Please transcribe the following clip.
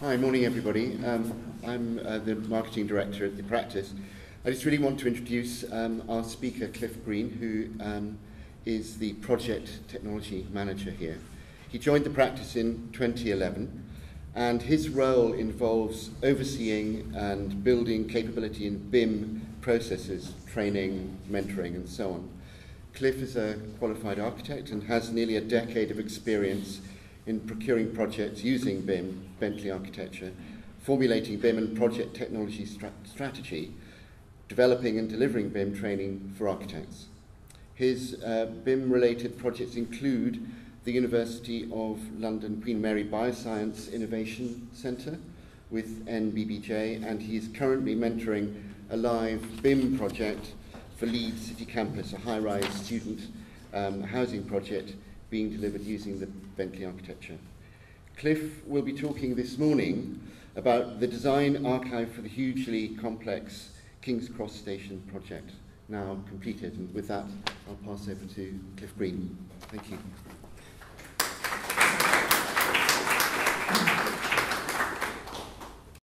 Hi, morning everybody. Um, I'm uh, the marketing director at the practice. I just really want to introduce um, our speaker, Cliff Green, who um, is the project technology manager here. He joined the practice in 2011, and his role involves overseeing and building capability in BIM processes, training, mentoring, and so on. Cliff is a qualified architect and has nearly a decade of experience in procuring projects using BIM, Bentley architecture, formulating BIM and project technology stra strategy, developing and delivering BIM training for architects. His uh, BIM-related projects include the University of London Queen Mary Bioscience Innovation Centre with NBBJ, and he is currently mentoring a live BIM project for Leeds City Campus, a high-rise student um, housing project being delivered using the Bentley architecture. Cliff will be talking this morning about the design archive for the hugely complex King's Cross Station project, now completed. And with that, I'll pass over to Cliff Green. Thank you.